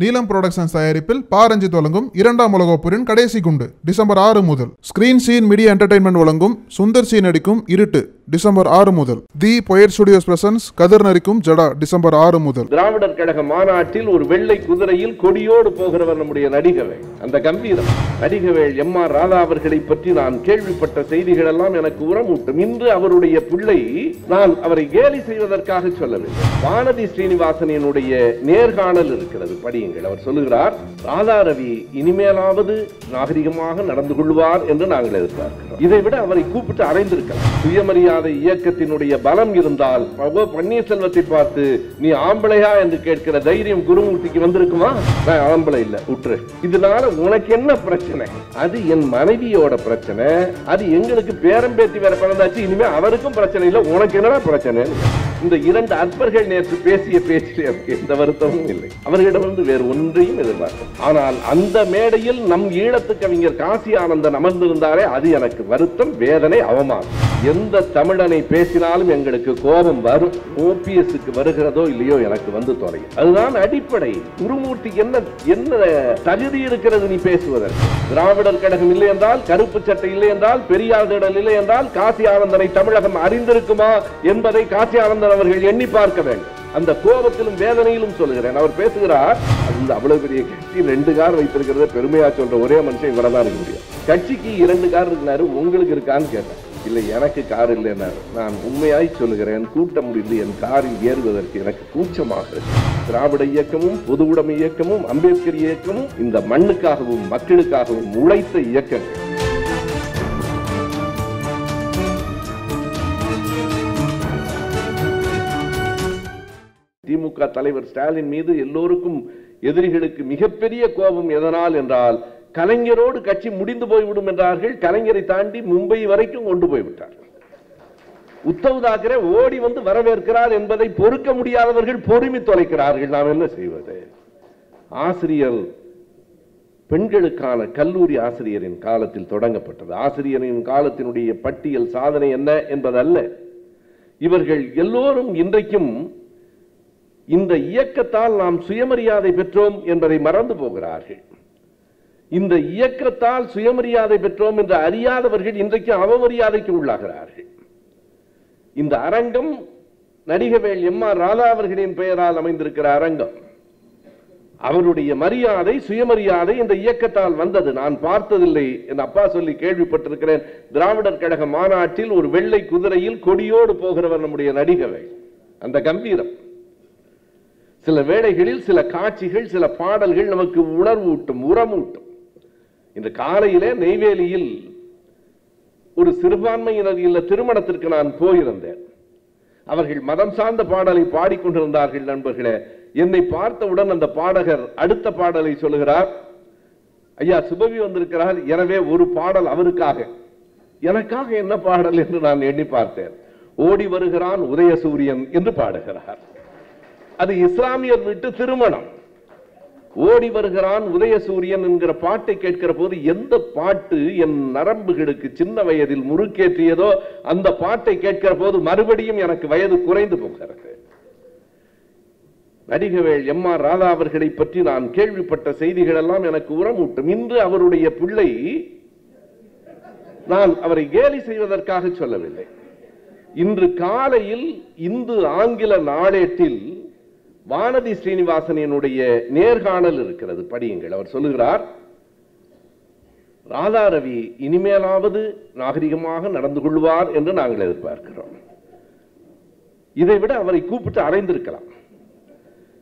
நீலம் ப்ரொடக்ஷன்ஸ் தயாரிப்பில் பாரஞ்சித் வழங்கும் இரண்டாம் உலகப் போரின் கடைசி குண்டு டிசம்பர் ஆறு முதல். ஸ்கிரீன் சீன் மீடியா என்டர்டைன்மெண்ட் வழங்கும் சுந்தர் சி நடிக்கும் இருட்டு டிசம்பர் ஆறு முதல். தி பொயர் ஸ்டுடியோஸ் பிரசன்ஸ் கதிர் நடிக்கும் ஜடா டிசம்பர் ஆறு முதல். திராவிடர் கழக மாநாட்டில் ஒரு வெள்ளை குதிரையில் கொடியோடு போகிறவர் நம்முடைய நடிகவேள் அந்த கம்பீரம் நடிகவேள் எம் ஆர் ராதா அவர்களை பற்றி நான் கேள்விப்பட்ட செய்திகள் எல்லாம் எனக்கு உரமூட்டும். இன்று அவருடைய பிள்ளை நான் அவரை கேலி செய்வதற்காக சொல்லவில்லை. வானதி ஸ்ரீனிவாசனினுடைய நேர்காணல் இருக்கிறது படி. படியுங்கள் அவர் சொல்லுகிறார் ராதா ரவி இனிமேலாவது நாகரிகமாக நடந்து கொள்வார் என்று நாங்கள் எதிர்பார்க்கிறோம். இதை விட அவரை கூப்பிட்டு அறைந்திருக்கலாம். சுயமரியாதை இயக்கத்தினுடைய பலம் இருந்தால் பன்னீர்செல்வத்தை பார்த்து நீ ஆம்பளையா? என்று கேட்கிற தைரியம் குருமூர்த்திக்கு வந்திருக்குமா? நான் ஆம்பளை இல்ல உற்று. இதனால உனக்கு என்ன பிரச்சனை? அது என் மனைவியோட பிரச்சனை. அது எங்களுக்கு பேரம்பேத்தி வேற பிறந்தாச்சு இனிமே அவருக்கும் பிரச்சனை இல்லை. உனக்கு என்னடா பிரச்சனை இந்த இரண்டு அற்பர்கள் நேற்று பேசிய பேச்சிலே எனக்கு எந்த வருத்தமும் இல்லை. அவர்களிடமிருந்து வேறு ஒன்றையும் எதிர்பார்க்கும் ஆனால் அந்த மேடையில் நம் ஈழத்து கவிஞர் காசி ஆனந்தன் அமர்ந்திருந்தாரே அது எனக்கு வருத்தம் வேதனை அவமானம். எந்த தமிழனை பேசினாலும் எங்களுக்கு கோபம் வரும் ஓபிஎஸ்க்கு வருகிறதோ இல்லையோ எனக்கு வந்து தொலையும். அதுதான் அடிப்படை. குருமூர்த்திக்கு என்ன என்ன தகுதி இருக்கிறது நீ பேசுவதற்கு? திராவிடர் கழகம் இல்லை என்றால் கருப்பு சட்டை இல்லை என்றால் பெரியார் திடல் இல்லை என்றால் காசி ஆனந்தனை தமிழகம் அறிந்திருக்குமா என்பதை காசி ஆனந்தன் அவர்கள் எண்ணி பார்க்க வேண்டும். அந்த கோபத்திலும் வேதனையிலும் சொல்லுகிறேன். அவர் பேசுகிறார் அந்த அவ்வளவு பெரிய கட்சி ரெண்டு கார் வைத்திருக்கிறத பெருமையா சொல்ற ஒரே மனுஷன் இவரை தான் இருக்க முடியும். கட்சிக்கு இரண்டு கார் இருக்கிறாரு உங்களுக்கு இருக்கான்னு கேட்டேன். இல்லை எனக்கு கார் இல்லைன்னாரு நான் உண்மையாய் சொல்லுகிறேன். கூட்டம் முடிந்து என் காரில் ஏறுவதற்கு எனக்கு கூச்சமாக திராவிட இயக்கமும் பொது உடைமை இயக்கமும் அம்பேத்கர் இயக்கமும் இந்த மண்ணுக்காகவும் மக்களுக்காகவும் உழைத்த இயக்கங்கள். திமுக தலைவர் ஸ்டாலின் மீது எல்லோருக்கும் எதிரிகளுக்கு மிகப்பெரிய கோபம் எதனால் என்றால் கலைஞரோடு கட்சி முடிந்து போய்விடும் என்றார்கள் கலைஞரை தாண்டி மும்பை வரைக்கும் கொண்டு போய்விட்டார் உத்தவ் தாக்கரே ஓடி வந்து வரவேற்கிறார் என்பதை பொறுக்க முடியாதவர்கள் பொறுமி தொலைக்கிறார்கள் நாம் என்ன செய்வது? ஆசிரியர் பெண்களுக்கான கல்லூரி ஆசிரியரின் காலத்தில் தொடங்கப்பட்டது. ஆசிரியரின் காலத்தினுடைய பட்டியல் சாதனை என்ன என்பதல்ல. இவர்கள் எல்லோரும் இன்றைக்கும் இந்த இயக்கத்தால் நாம் சுயமரியாதை பெற்றோம் என்பதை மறந்து போகிறார்கள். இந்த இயக்கத்தால் சுயமரியாதை பெற்றோம் என்று அறியாதவர்கள் இன்றைக்கு அவமரியாதைக்கு உள்ளாகிறார்கள். இந்த அரங்கம் நடிகவேல் எம் ஆர் ராதா அவர்களின் பெயரால் அமைந்திருக்கிற அரங்கம். அவருடைய மரியாதை சுயமரியாதை இந்த இயக்கத்தால் வந்தது. நான் பார்த்ததில்லை என் அப்பா சொல்லி கேள்விப்பட்டிருக்கிறேன். திராவிடர் கழக மாநாட்டில் ஒரு வெள்ளை குதிரையில் கொடியோடு போகிறவர் நம்முடைய நடிகவேல். அந்த கம்பீரம். சில வேளைகளில் சில காட்சிகள் சில பாடல்கள் நமக்கு உணர்வூட்டும் உரமூட்டும். இந்த காலையிலே நெய்வேலியில் ஒரு சிறுபான்மையினர் இல்ல திருமணத்திற்கு நான் போயிருந்தேன். அவர்கள் மதம் சார்ந்த பாடலை பாடிக்கொண்டிருந்தார்கள் நண்பர்களே. என்னை பார்த்தவுடன் அந்த பாடகர் அடுத்த பாடலை சொல்லுகிறார். ஐயா சுபவி வந்திருக்கிறார். எனவே ஒரு பாடல் அவருக்காக. எனக்காக என்ன பாடல்? என்று நான் எண்ணி பார்த்தேன். ஓடி வருகிறான் உதயசூரியன் என்று பாடுகிறார். அது இஸ்லாமியர் வீட்டு திருமணம். ஓடி வருகிறான் உதயசூரியன் என்கிற பாட்டை கேட்கிற போது எந்த பாட்டு என் நரம்புகளுக்கு சின்ன வயதில் முறுக்கேற்றியதோ அந்த பாட்டை கேட்கிற போது மறுபடியும் எனக்கு வயது குறைந்து போகிறது. நடிகவேள் எம் ஆர் ராதா அவர்களை பற்றி நான் கேள்விப்பட்ட செய்திகள் எல்லாம் எனக்கு உரமூட்டும். இன்று அவருடைய பிள்ளை நான் அவரை கேலி செய்வதற்காக சொல்லவில்லை. இன்று காலையில் இந்து ஆங்கில நாளேட்டில் வானதி ஸ்ரீனிவாசனினுடைய நேர்காணல் இருக்கிறது. படியுங்கள். அவர் சொல்லுகிறார் ராதா ரவி இனிமேலாவது நாகரிகமாக நடந்து கொள்வார் என்று நாங்கள் எதிர்பார்க்கிறோம். இதை விட அவரை கூப்பிட்டு அறைந்திருக்கலாம்.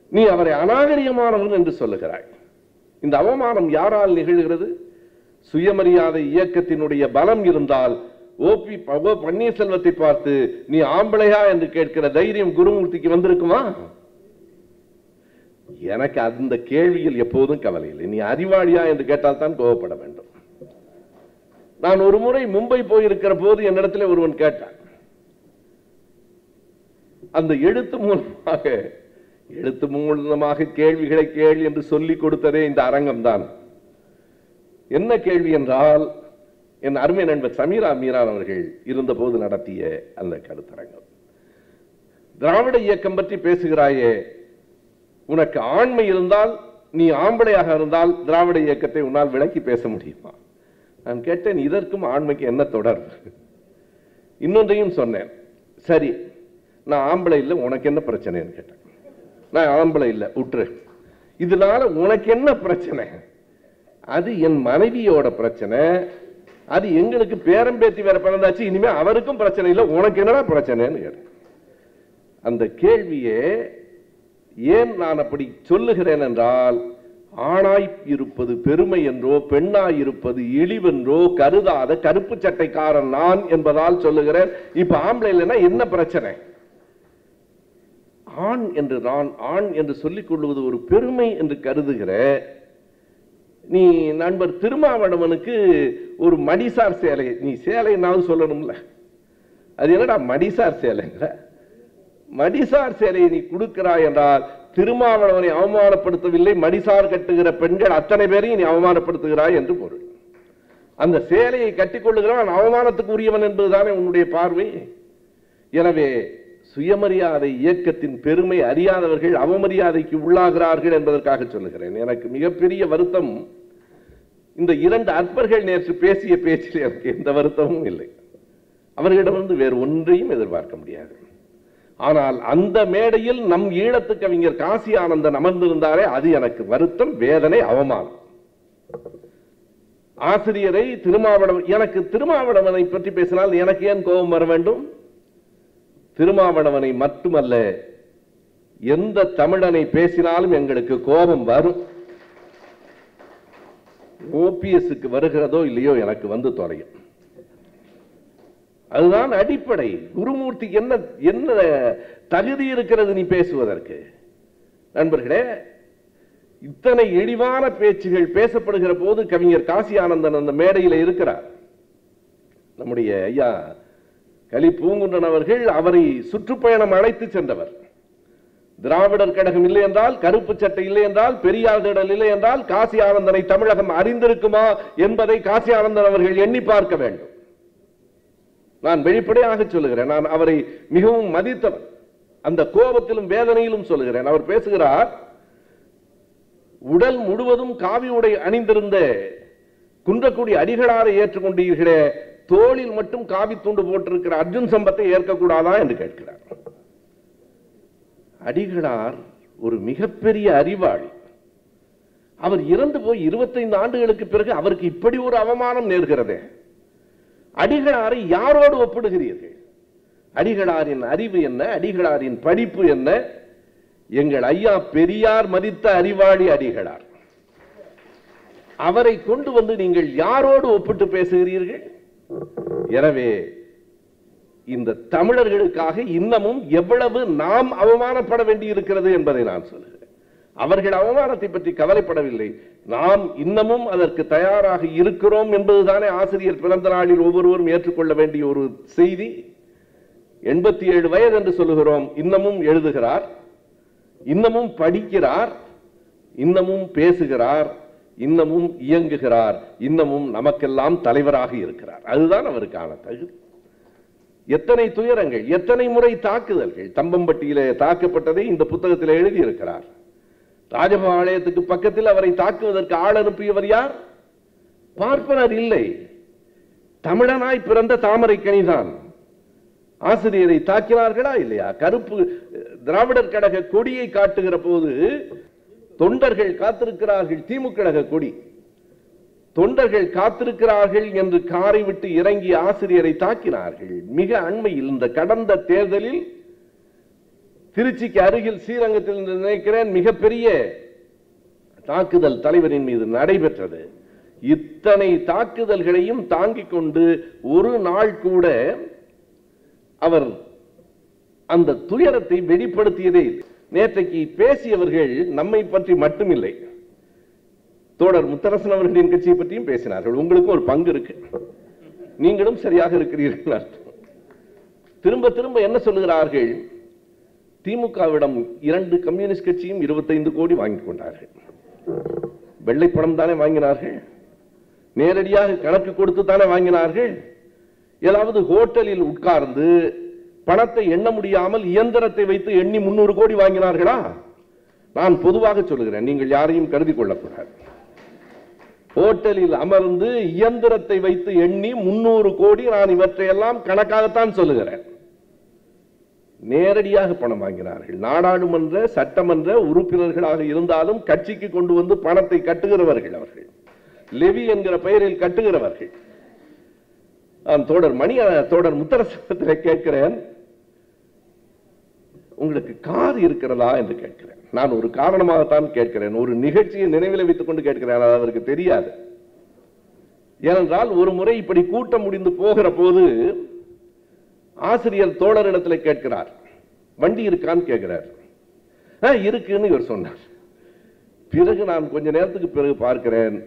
நீ அவரை அநாகரிகமானவன் என்று சொல்லுகிறாய். இந்த அவமானம் யாரால் நிகழ்கிறது? சுயமரியாதை இயக்கத்தினுடைய பலம் இருந்தால் ஓபி பன்னீர்செல்வத்தை பார்த்து நீ ஆம்பளையா? என்று கேட்கிற தைரியம் குருமூர்த்திக்கு வந்திருக்குமா? எனக்கு அந்த கேள்வியில் எப்போதும் கவலை இல்லை. நீ அறிவாளியா என்று கேட்டால் தான் கோவப்பட வேண்டும். நான் ஒரு முறை மும்பை போயிருக்கிற போது என்னிடத்தில் ஒருவன் கேட்டான். அந்த எழுத்து மூலமாக எழுத்து மூலமாக கேள்விகளை கேள் என்று சொல்லிக் கொடுத்ததே இந்த அரங்கம் தான் என்ன கேள்வி என்றால் என் அருமை நண்பர் சமீரா மீரான் அவர்கள் இருந்தபோது நடத்திய அந்த கருத்தரங்கம். திராவிட இயக்கம் பற்றி பேசுகிறாயே உனக்கு ஆண்மை இருந்தால் நீ ஆம்பளையாக இருந்தால் திராவிட இயக்கத்தை உன்னால் விளக்கி பேச முடியுமா? நான் கேட்டேன் இதற்கும் ஆண்மைக்கு என்ன தொடர்பு இன்னொன்றையும் சொன்னேன். சரி நான் ஆம்பளை இல்லை உனக்கு என்ன பிரச்சனைன்னு கேட்டேன். நான் ஆம்பளை இல்லை உற்று. இதனால உனக்கு என்ன பிரச்சனை? அது என் மனைவியோட பிரச்சனை. அது எங்களுக்கு பேரம்பேத்தி வேற பிறந்தாச்சு இனிமே அவருக்கும் பிரச்சனை இல்லை உனக்கு என்னடா பிரச்சனைன்னு கேட்டேன். அந்த கேள்வியே ஏன் நான் அப்படி சொல்லுகிறேன் என்றால் ஆணாய் இருப்பது பெருமை என்றோ பெண்ணாய் இருப்பது இழிவென்றோ கருதாத கருப்பு சட்டைக்காரன் நான் என்பதால் சொல்லுகிறேன். இப்ப ஆம்பளை இல்லைன்னா என்ன பிரச்சனை? ஆண் என்று நான் ஆண் என்று சொல்லிக் கொள்வது ஒரு பெருமை என்று கருதுகிற நீ நண்பர் திருமாவளவனுக்கு ஒரு மடிசார் சேலை நீ சேலைன்னாவது சொல்லணும்ல. அது என்னடா மடிசார் சேலைங்கிற மடிசார் சேலையை நீ கொடுக்கிறாய் என்றால் திருமாவளவனை அவமானப்படுத்தவில்லை. மடிசார் கட்டுகிற பெண்கள் அத்தனை பேரையும் நீ அவமானப்படுத்துகிறாய் என்று பொருள். அந்த சேலையை கட்டிக்கொள்ளுகிறவன் அவமானத்துக்கு உரியவன் என்பதுதானே உன்னுடைய பார்வை. எனவே சுயமரியாதை இயக்கத்தின் பெருமை அறியாதவர்கள் அவமரியாதைக்கு உள்ளாகிறார்கள் என்பதற்காக சொல்லுகிறேன். எனக்கு மிகப்பெரிய வருத்தம் இந்த இரண்டு அற்பர்கள் நேற்று பேசிய பேச்சில் எனக்கு எந்த வருத்தமும் இல்லை. அவர்களிடமிருந்து வேறு ஒன்றையும் எதிர்பார்க்க முடியாது. ஆனால் அந்த மேடையில் நம் ஈழத்து கவிஞர் காசி ஆனந்தன் அமர்ந்திருந்தாரே அது எனக்கு வருத்தம் வேதனை அவமானம். ஆசிரியரை திருமாவளவன் எனக்கு திருமாவளவனை பற்றி பேசினால் எனக்கு ஏன் கோபம் வர வேண்டும்? திருமாவளவனை மட்டுமல்ல எந்த தமிழனை பேசினாலும் எங்களுக்கு கோபம் வரும். ஓபிஎஸ்க்கு வருகிறதோ இல்லையோ எனக்கு வந்து தொலையும். அதுதான் அடிப்படை. குருமூர்த்திக்கு என்ன என்ன தகுதி இருக்கிறது நீ பேசுவதற்கு? நண்பர்களே இத்தனை இழிவான பேச்சுகள் பேசப்படுகிற போது கவிஞர் காசி ஆனந்தன் அந்த மேடையில் இருக்கிறார். நம்முடைய ஐயா கலி பூங்குன்றன் அவர்கள் அவரை சுற்றுப்பயணம் அழைத்து சென்றவர். திராவிடர் கழகம் இல்லை என்றால் கருப்பு சட்டை இல்லை என்றால் பெரியார் திடல் இல்லை என்றால் காசி ஆனந்தனை தமிழகம் அறிந்திருக்குமா என்பதை காசி ஆனந்தன் அவர்கள் எண்ணி பார்க்க வேண்டும். நான் வெளிப்படையாக சொல்லுகிறேன். நான் அவரை மிகவும் மதித்தவன் அந்த கோபத்திலும் வேதனையிலும் சொல்லுகிறேன். அவர் பேசுகிறார் உடல் முழுவதும் காவி உடை அணிந்திருந்த குன்றக்குடி அடிகளாரை ஏற்றுக்கொண்டீர்களே தோளில் மட்டும் காவி துண்டு போட்டிருக்கிற அர்ஜுன் சம்பத்தை ஏற்கக்கூடாதா? என்று கேட்கிறார். அடிகளார் ஒரு மிகப்பெரிய அறிவாளி. அவர் இறந்து போய் இருபத்தைந்து ஆண்டுகளுக்கு பிறகு அவருக்கு இப்படி ஒரு அவமானம் நேர்கிறதே. அடிகளாரை யாரோடு ஒப்பிடுகிறீர்கள்? அடிகளாரின் அறிவு என்ன? அடிகளாரின் படிப்பு என்ன? எங்கள் ஐயா பெரியார் மதித்த அறிவாளி அடிகளார். அவரை கொண்டு வந்து நீங்கள் யாரோடு ஒப்பிட்டு பேசுகிறீர்கள்? எனவே இந்த தமிழர்களுக்காக இன்னமும் எவ்வளவு நாம் அவமானப்பட வேண்டியிருக்கிறது என்பதை நான் சொல்லுகிறேன். அவர்கள் அவமானத்தை பற்றி கவலைப்படவில்லை. நாம் இன்னமும் அதற்கு தயாராக இருக்கிறோம் என்பதுதானே ஆசிரியர் பிறந்த நாளில் ஒவ்வொருவரும் ஏற்றுக்கொள்ள வேண்டிய ஒரு செய்தி. எண்பத்தி ஏழு வயது என்று சொல்லுகிறோம். இன்னமும் எழுதுகிறார். இன்னமும் படிக்கிறார். இன்னமும் பேசுகிறார். இன்னமும் இயங்குகிறார். இன்னமும் நமக்கெல்லாம் தலைவராக இருக்கிறார். அதுதான் அவருக்கான தகுதி. எத்தனை துயரங்கள் எத்தனை முறை தாக்குதல்கள் தம்பம்பட்டியிலே தாக்கப்பட்டதை இந்த புத்தகத்தில் எழுதியிருக்கிறார். ராஜபாளையத்துக்கு பக்கத்தில் அவரை தாக்குவதற்கு ஆள் அனுப்பியவர் யார்? பார்ப்பனர் இல்லை. தமிழனாய் பிறந்த தாமரை கனிதான். ஆசிரியரை தாக்கினார்களா இல்லையா? கருப்பு திராவிடர் கழக கொடியை காட்டுகிற போது தொண்டர்கள் காத்திருக்கிறார்கள் திமுக கழக கொடி. தொண்டர்கள் காத்திருக்கிறார்கள் என்று காரை விட்டு இறங்கி ஆசிரியரை தாக்கினார்கள். மிக அண்மையில் இந்த கடந்த தேர்தலில் திருச்சிக்கு அருகில் ஸ்ரீரங்கத்தில் நினைக்கிறேன் மிகப்பெரிய தாக்குதல் தலைவரின் மீது நடைபெற்றது. இத்தனை தாக்குதல்களையும் தாங்கிக் கொண்டு ஒரு நாள் கூட அவர் அந்த துயரத்தை வெளிப்படுத்தியதே நேற்றைக்கு பேசியவர்கள் நம்மை பற்றி மட்டுமில்லை. தோழர் முத்தரசன் அவர்களின் கட்சியை பற்றியும் பேசினார்கள். உங்களுக்கும் ஒரு பங்கு இருக்கு. நீங்களும் சரியாக இருக்கிறீர்கள் திரும்ப திரும்ப என்ன சொல்லுகிறார்கள்? திமுகவிடம் இரண்டு கம்யூனிஸ்ட் கட்சியும் 25 கோடி வாங்கிக் கொண்டார்கள். வெள்ளை பணம் தானே வாங்கினார்கள்? நேரடியாக கணக்கு கொடுத்து தானே வாங்கினார்கள்? ஏதாவது ஹோட்டலில் உட்கார்ந்து பணத்தை எண்ண முடியாமல் இயந்திரத்தை வைத்து எண்ணி முன்னூறு கோடி வாங்கினார்களா? நான் பொதுவாக சொல்லுகிறேன் நீங்கள் யாரையும் கருதி கொள்ளக்கூடாது. ஹோட்டலில் அமர்ந்து இயந்திரத்தை வைத்து எண்ணி முன்னூறு கோடி நான் இவற்றையெல்லாம் கணக்காகத்தான் சொல்லுகிறேன். நேரடியாக பணம் வாங்கினார்கள். நாடாளுமன்ற சட்டமன்ற உறுப்பினர்களாக இருந்தாலும் கட்சிக்கு கொண்டு வந்து பணத்தை கட்டுகிறவர்கள் அவர்கள். லெவி என்கிற பெயரில் கட்டுகிறவர்கள். நான் தோடர் மணி தோடர் முத்தரசத்தில் கேட்கிறேன். உங்களுக்கு கார் இருக்கிறதா என்று கேட்கிறேன். நான் ஒரு காரணமாகத்தான் கேட்கிறேன். ஒரு நிகழ்ச்சியை நினைவில் வைத்துக் கொண்டு கேட்கிறேன். அது அவருக்கு தெரியாது. ஏனென்றால் ஒரு முறை இப்படி கூட்டம் முடிந்து போகிற போது ஆசிரியர் தோழர் இடத்துல கேட்கிறார். வண்டி இருக்கான்னு கேட்கிறார். "ஆ, இருக்குன்னு இவர் சொன்னார். பிறகு நான் கொஞ்ச நேரத்துக்கு பிறகு பார்க்கிறேன்.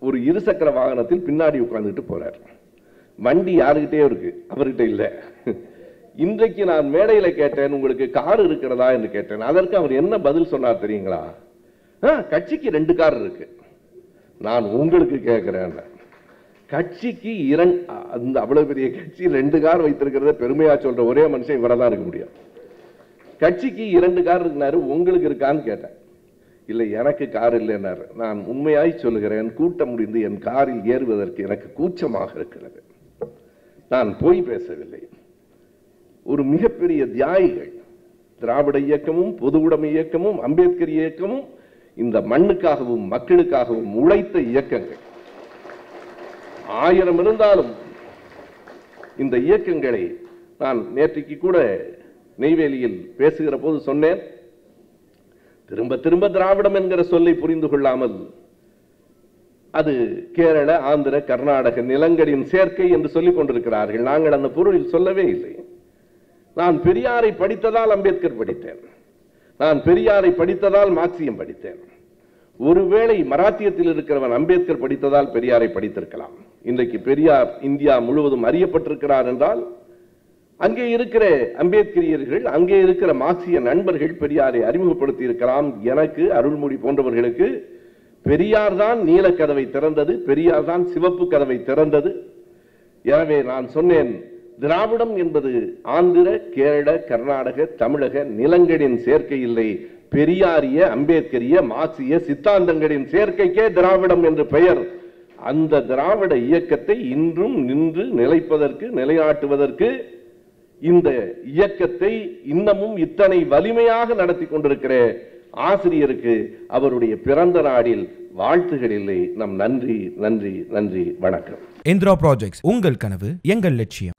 ஒரு இருசக்கர வாகனத்தில் பின்னாடி உட்கார்ந்துட்டு போறார். வண்டி யாருகிட்டே இருக்கு. அவர்கிட்ட இல்லை. இன்றைக்கு நான் மேடையில் கேட்டேன் உங்களுக்கு கார் இருக்கிறதா என்று கேட்டேன். அதற்கு அவர் என்ன பதில் சொன்னார் தெரியுங்களா? "ஆ, கட்சிக்கு ரெண்டு கார் இருக்கு. நான் உங்களுக்கு கேட்கிறேன். கட்சிக்கு இரண் அந்த அவ்வளவு பெரிய கட்சி ரெண்டு கார் வைத்திருக்கிறத பெருமையா சொல்ற ஒரே மனுஷன் இவரை தான் இருக்க முடியும். கட்சிக்கு இரண்டு கார் இருக்குனாரு உங்களுக்கு இருக்கான்னு கேட்டேன். இல்லை எனக்கு கார் இல்லைன்னாரு. நான் உண்மையாய் சொல்லுகிறேன் கூட்டம் முடிந்து என் காரில் ஏறுவதற்கு எனக்கு கூச்சமாக இருக்கிறது. நான் போய் பேசவில்லை. ஒரு மிகப்பெரிய தியாகிகள் திராவிட இயக்கமும் பொது உடைமை இயக்கமும் அம்பேத்கர் இயக்கமும் இந்த மண்ணுக்காகவும் மக்களுக்காகவும் உழைத்த இயக்கங்கள் ஆயிரம் இருந்தாலும் இந்த இயக்கங்களை நான் நேற்றைக்கு கூட நெய்வேலியில் பேசுகிற போது சொன்னேன். திரும்ப திரும்ப திராவிடம் என்கிற சொல்லை புரிந்து கொள்ளாமல் அது கேரள ஆந்திர கர்நாடக நிலங்களின் சேர்க்கை என்று சொல்லிக் கொண்டிருக்கிறார்கள். நாங்கள் அந்த பொருளில் சொல்லவே இல்லை. நான் பெரியாரை படித்ததால் அம்பேத்கர் படித்தேன். நான் பெரியாரை படித்ததால் மார்க்சியம் படித்தேன். ஒருவேளை மராத்தியத்தில் இருக்கிறவன் அம்பேத்கர் படித்ததால் பெரியாரை படித்திருக்கலாம். இன்றைக்கு பெரியார் இந்தியா முழுவதும் அறியப்பட்டிருக்கிறார் என்றால் அங்கே இருக்கிற அம்பேத்கரியர்கள் அங்கே இருக்கிற மார்க்சிய நண்பர்கள் பெரியாரை அறிமுகப்படுத்தி இருக்கலாம் எனக்கு அருள்மொழி போன்றவர்களுக்கு பெரியார் தான் நீல கதவை திறந்தது பெரியார் தான் சிவப்பு கதவை திறந்தது. எனவே நான் சொன்னேன் திராவிடம் என்பது ஆந்திர கேரள கர்நாடக தமிழக நிலங்களின் சேர்க்கை இல்லை. பெரியாரிய அம்பேத்கரிய மார்க்சிய சித்தாந்தங்களின் சேர்க்கைக்கே திராவிடம் என்று பெயர். அந்த திராவிட இயக்கத்தை இன்றும் நின்று நிலைப்பதற்கு நிலையாட்டுவதற்கு இந்த இயக்கத்தை இன்னமும் இத்தனை வலிமையாக நடத்தி கொண்டிருக்கிற. ஆசிரியருக்கு அவருடைய பிறந்த நாடில் வாழ்த்துகள் இல்லை. நம் நன்றி நன்றி நன்றி. வணக்கம். இந்திரா ப்ராஜெக்ட்ஸ் உங்கள் கனவு எங்கள் லட்சியம்.